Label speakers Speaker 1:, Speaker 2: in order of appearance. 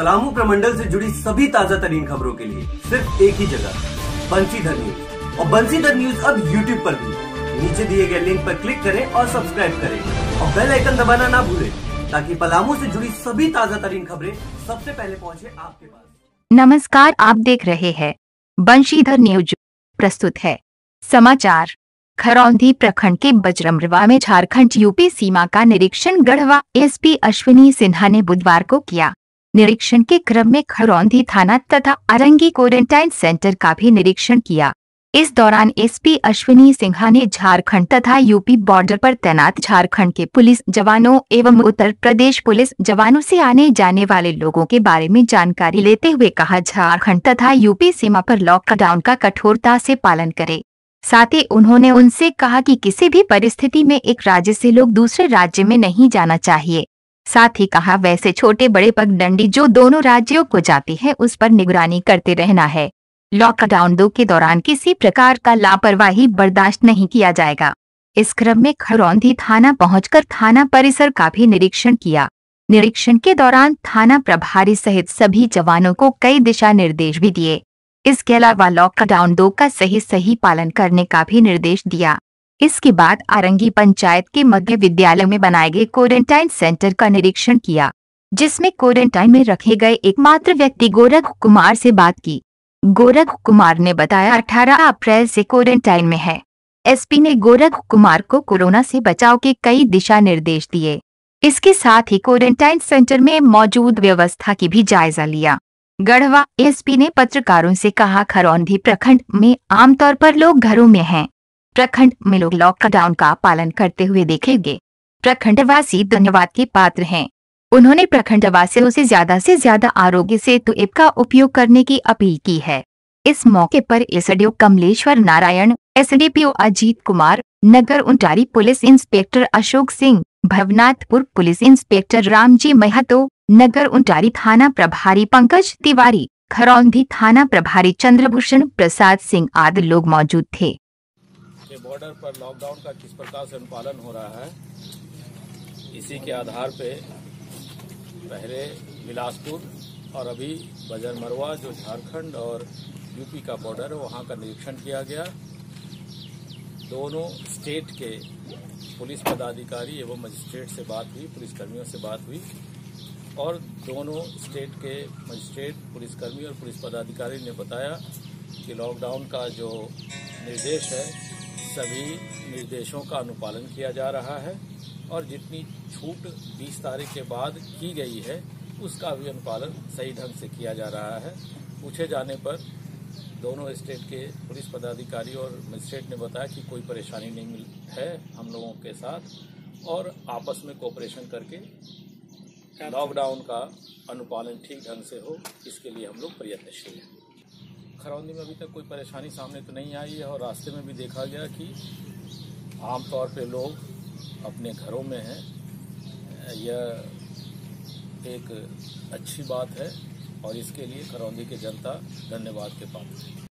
Speaker 1: पलामू प्रमंडल से जुड़ी सभी ताज़ा तरीन खबरों के लिए सिर्फ़ एक ही जगह बंसीधर न्यूज़। और बंसीधर न्यूज़ अब यूट्यूब पर भी। नीचे दिए गए लिंक पर क्लिक करें और सब्सक्राइब करें। और बेल आइकन दबाना ना भूलें, ताकि पलामू से जुड़ी सभी ताज़ा तरीन खबरें सबसे पहले पहुँचे आपके पास।
Speaker 2: नमस्कार, आप देख रहे हैं बंशीधर न्यूज़। प्रस्तुत है समाचार। खरौंधी प्रखंड के बजरमरवा में झारखंड यूपी सीमा का निरीक्षण, गढ़वा एसपी अश्विनी सिन्हा ने बुधवार को किया। निरीक्षण के क्रम में खरौंधी थाना तथा अरंगी क्वारंटाइन सेंटर का भी निरीक्षण किया। इस दौरान एसपी अश्विनी सिन्हा ने झारखंड तथा यूपी बॉर्डर पर तैनात झारखंड के पुलिस जवानों एवं उत्तर प्रदेश पुलिस जवानों से आने जाने वाले लोगों के बारे में जानकारी लेते हुए कहा, झारखंड तथा यूपी सीमा पर लॉकडाउन का कठोरता से पालन करे। साथ ही उन्होंने उनसे कहा कि किसी भी परिस्थिति में एक राज्य से लोग दूसरे राज्य में नहीं जाना चाहिए। साथ ही कहा, वैसे छोटे बड़े पगडंडी जो दोनों राज्यों को जाती है, उस पर निगरानी करते रहना है। लॉकडाउन दो के दौरान किसी प्रकार का लापरवाही बर्दाश्त नहीं किया जाएगा। इस क्रम में खरौंधी थाना पहुंचकर थाना परिसर का भी निरीक्षण किया। निरीक्षण के दौरान थाना प्रभारी सहित सभी जवानों को कई दिशा निर्देश भी दिए। इसके अलावा लॉकडाउन दो का सही सही पालन करने का भी निर्देश दिया। इसके बाद आरंगी पंचायत के मध्य विद्यालय में बनाए गए क्वारंटाइन सेंटर का निरीक्षण किया, जिसमें क्वारंटाइन में रखे गए एकमात्र व्यक्ति गोरख कुमार से बात की। गोरख कुमार ने बताया 18 अप्रैल से क्वारंटाइन में है। एसपी ने गोरख कुमार को कोरोना से बचाव के कई दिशा निर्देश दिए। इसके साथ ही क्वारंटाइन सेंटर में मौजूद व्यवस्था की भी जायजा लिया। गढ़वा एसपी ने पत्रकारों से कहा खरौंधी प्रखंड में आमतौर पर लोग घरों में हैं। प्रखंड में लोग लॉकडाउन का पालन करते हुए देखेंगे। प्रखंडवासी धन्यवाद के पात्र हैं। उन्होंने प्रखंडवासियों से ज़्यादा से ज़्यादा आरोग्य सेतु ऐप का उपयोग करने की अपील की है। इस मौके पर SDO Kamleshwar Narayan, SDPO Ajit Kumar, Nagar Untari police inspector Ashok Singh, Bhawanathpur police inspector Ramji Mahto, Nagar Untari थाना प्रभारी पंकज तिवारी, खरौंधी थाना प्रभारी चंद्रभूषण प्रसाद सिंह आदि लोग मौजूद थे।
Speaker 3: बॉर्डर पर लॉकडाउन का किस प्रकार से अनुपालन हो रहा है, इसी के आधार पे पहले बिलासपुर और अभी बजरमरवा, जो झारखंड और यूपी का बॉर्डर है, वहाँ का निरीक्षण किया गया। दोनों स्टेट के पुलिस पदाधिकारी एवं मजिस्ट्रेट से बात हुई, पुलिसकर्मियों से बात हुई और दोनों स्टेट के मजिस्ट्रेट पुलिसकर्मी और पुलिस पदाधिकारी ने बताया कि लॉकडाउन का जो निर्देश है सभी निर्देशों का अनुपालन किया जा रहा है और जितनी छूट 20 तारीख के बाद की गई है, उसका भी अनुपालन सही ढंग से किया जा रहा है। पूछे जाने पर दोनों स्टेट के पुलिस पदाधिकारी और मजिस्ट्रेट ने बताया कि कोई परेशानी नहीं मिल है हम लोगों के साथ और आपस में कोऑपरेशन करके लॉकडाउन का अनुपालन ठीक ढंग से हो, इसके लिए हम लोग प्रयत्नशील हैं। खरौंदी में अभी तक कोई परेशानी सामने तो नहीं आई है और रास्ते में भी देखा गया कि आमतौर पे लोग अपने घरों में हैं। यह एक अच्छी बात है और इसके लिए खरौंदी की जनता धन्यवाद के पात्र